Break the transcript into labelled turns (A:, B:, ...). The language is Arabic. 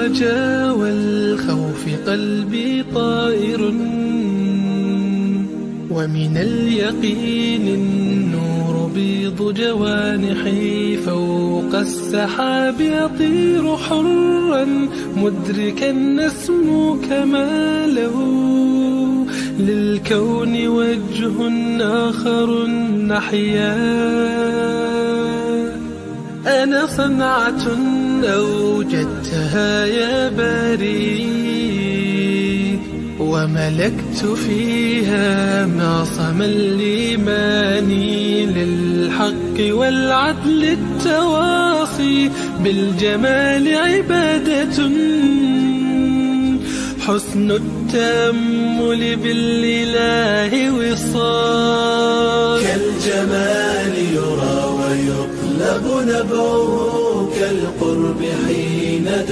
A: الرجا والخوف قلبي طائر. ومن اليقين النور بيض جوانحي فوق السحاب يطير حرا. مدركا نسمو كماله للكون وجه آخر نحيا. أنا صنعة أوجدتها يا باري وملكت فيها معصم الإيمان للحق والعدل التواصي بالجمال عبادة. حسن التأمل بالإله وصال.
B: كالجمال يرى ويطلب نبعه كالقرب حين دعا